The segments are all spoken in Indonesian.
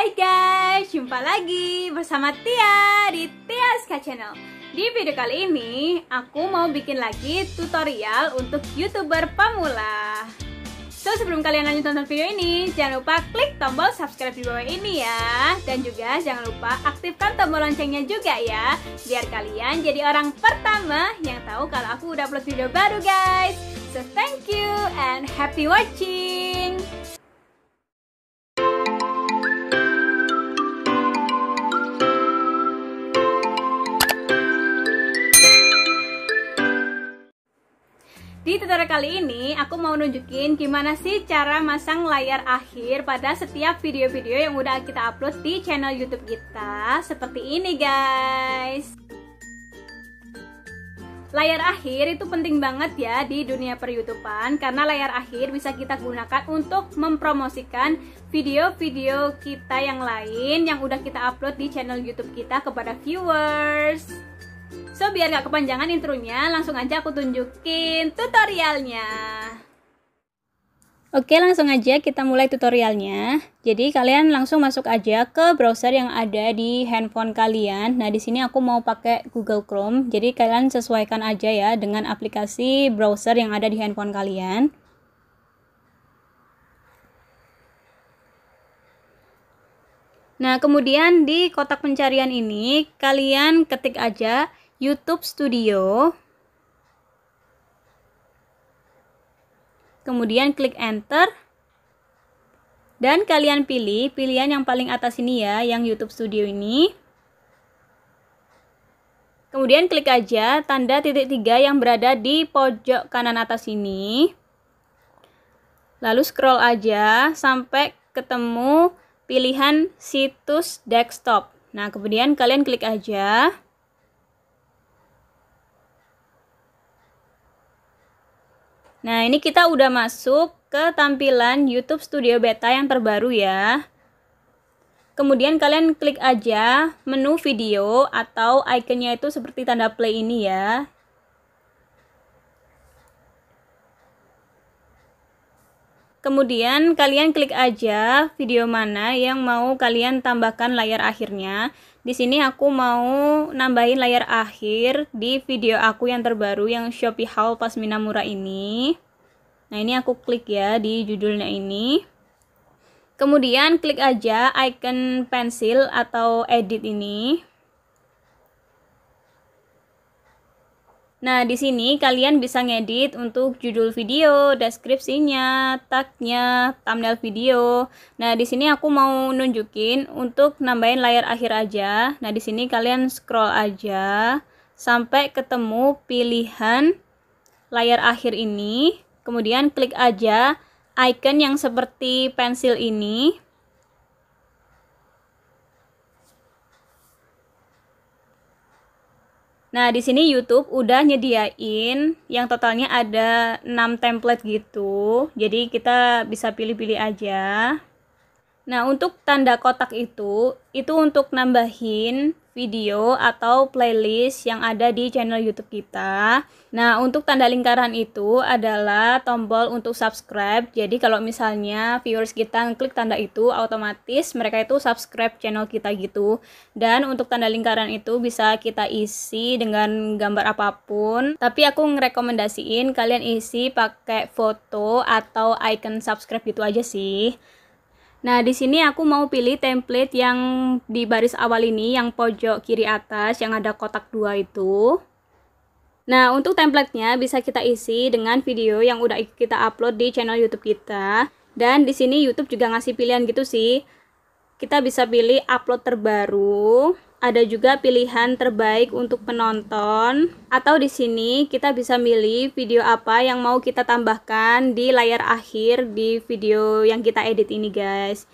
Hai guys, jumpa lagi bersama Tia di Tiaska Channel. Di video kali ini, aku mau bikin lagi tutorial untuk youtuber pemula. So, sebelum kalian lanjut tonton video ini, jangan lupa klik tombol subscribe di bawah ini ya. Dan juga jangan lupa aktifkan tombol loncengnya juga ya Biar kalian jadi orang pertama yang tahu kalau aku udah upload video baru guys. So, thank you and happy watching tutorial kali ini, aku mau nunjukin gimana sih cara masang layar akhir pada setiap video-video yang udah kita upload di channel YouTube kita. Seperti ini, guys. Layar akhir itu penting banget ya di dunia per karena layar akhir bisa kita gunakan untuk mempromosikan video-video kita yang lain yang udah kita upload di channel YouTube kita kepada viewers. So biar gak kepanjangan intronya, langsung aja aku tunjukin tutorialnya. Oke langsung aja kita mulai tutorialnya. Jadi kalian langsung masuk aja ke browser yang ada di handphone kalian. Nah di sini aku mau pakai Google Chrome. Jadi kalian sesuaikan aja ya dengan aplikasi browser yang ada di handphone kalian. Nah kemudian di kotak pencarian ini kalian ketik aja YouTube Studio. Kemudian klik enter. Dan kalian pilih pilihan yang paling atas ini ya, yang YouTube Studio ini. Kemudian klik aja tanda titik tiga yang berada di pojok kanan atas ini. Lalu scroll aja sampai ketemu pilihan situs desktop. Nah, kemudian kalian klik aja. Nah, ini kita udah masuk ke tampilan YouTube Studio Beta yang terbaru ya. Kemudian kalian klik aja menu video atau ikonnya itu seperti tanda play ini ya. Kemudian kalian klik aja video mana yang mau kalian tambahkan layar akhirnya. Di sini aku mau nambahin layar akhir di video aku yang terbaru yang Shopee Haul Pasmina Murah ini. Nah, ini aku klik ya di judulnya ini. Kemudian klik aja icon pensil atau edit ini. Nah, di sini kalian bisa ngedit untuk judul video, deskripsinya, tagnya, thumbnail video. Nah, di sini aku mau nunjukin untuk nambahin layar akhir aja. Nah, di sini kalian scroll aja sampai ketemu pilihan layar akhir ini. Kemudian klik aja icon yang seperti pensil ini. Nah, di sini YouTube udah nyediain yang totalnya ada 6 template gitu. Jadi kita bisa pilih-pilih aja. Nah, untuk tanda kotak itu, itu untuk nambahin video atau playlist yang ada di channel YouTube kita. Nah, untuk tanda lingkaran itu adalah tombol untuk subscribe. Jadi kalau misalnya viewers kita klik tanda itu, otomatis mereka itu subscribe channel kita gitu. Dan untuk tanda lingkaran itu bisa kita isi dengan gambar apa pun. Tapi aku ngerekomendasiin kalian isi pakai foto atau icon subscribe gitu aja sih. Nah, di sini aku mau pilih template yang di baris awal ini, yang pojok kiri atas, yang ada kotak dua itu. Nah, untuk templatenya bisa kita isi dengan video yang udah kita upload di channel YouTube kita. Dan di sini YouTube juga ngasih pilihan gitu sih. Kita bisa pilih upload terbaru, ada juga pilihan terbaik untuk penonton atau di sini kita bisa milih video apa yang mau kita tambahkan di layar akhir di video yang kita edit ini guys.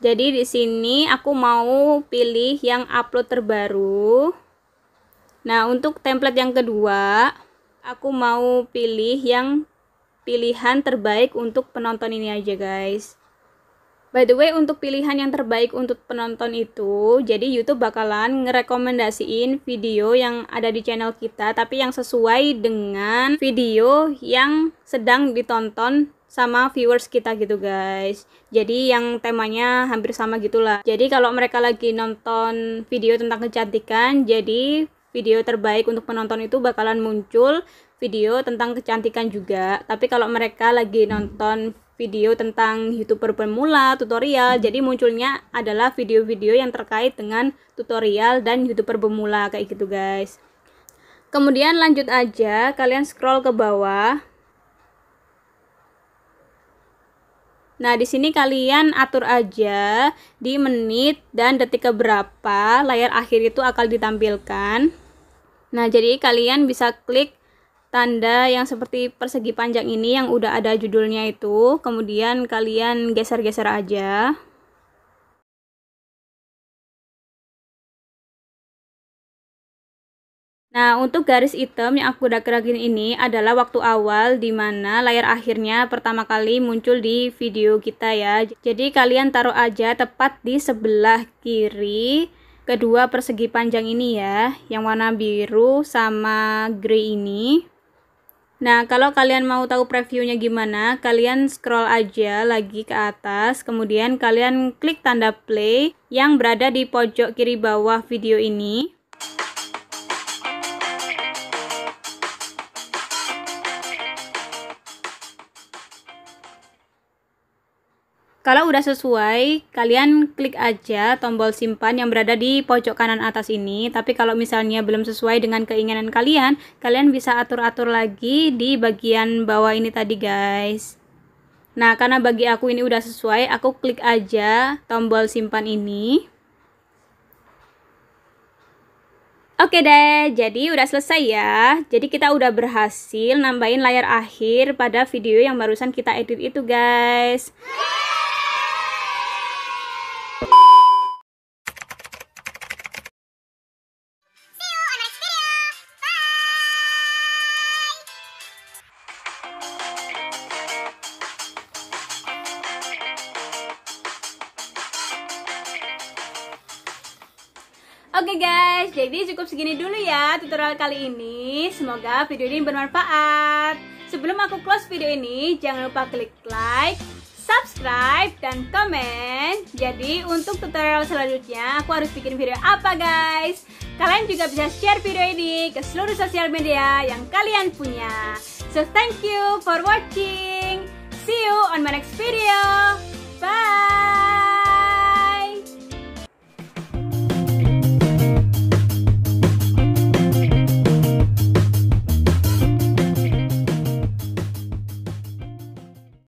Jadi di sini aku mau pilih yang upload terbaru. Nah, untuk template yang kedua, aku mau pilih yang pilihan terbaik untuk penonton ini aja guys. By the way, untuk pilihan yang terbaik untuk penonton itu, jadi YouTube bakalan ngerekomendasiin video yang ada di channel kita, tapi yang sesuai dengan video yang sedang ditonton sama viewers kita gitu guys. Jadi yang temanya hampir sama gitulah. Jadi kalau mereka lagi nonton video tentang kecantikan jadi video terbaik untuk penonton itu bakalan muncul video tentang kecantikan juga. Tapi kalau mereka lagi nonton video tentang youtuber pemula, tutorial. Jadi munculnya adalah video-video yang terkait dengan tutorial dan youtuber pemula kayak gitu guys. Kemudian lanjut aja, kalian scroll ke bawah. Nah, di sini kalian atur aja di menit dan detik keberapa layar akhir itu akan ditampilkan. Nah, jadi kalian bisa klik tanda yang seperti persegi panjang ini yang udah ada judulnya itu kemudian kalian geser-geser aja Nah, untuk garis hitam yang aku udah gerakin ini adalah waktu awal di mana layar akhirnya pertama kali muncul di video kita ya. Jadi kalian taruh aja tepat di sebelah kiri kedua persegi panjang ini ya, yang warna biru sama grey ini. Nah, kalau kalian mau tahu previewnya gimana, kalian scroll aja lagi ke atas, kemudian kalian klik tanda play yang berada di pojok kiri bawah video ini. Kalau udah sesuai, kalian klik aja tombol simpan yang berada di pojok kanan atas ini. Tapi kalau misalnya belum sesuai dengan keinginan kalian, kalian bisa atur-atur lagi di bagian bawah ini tadi guys. Nah, karena bagi aku ini udah sesuai, aku klik aja tombol simpan ini. Oke deh, jadi udah selesai ya. Jadi kita udah berhasil nambahin layar akhir pada video yang barusan kita edit itu guys. Oke okay guys, jadi cukup segini dulu ya tutorial kali ini. Semoga video ini bermanfaat. Sebelum aku close video ini, jangan lupa klik like, subscribe, dan komen. Jadi untuk tutorial selanjutnya, aku harus bikin video apa guys? Kalian juga bisa share video ini ke seluruh sosial media yang kalian punya. So thank you for watching. See you on my next video.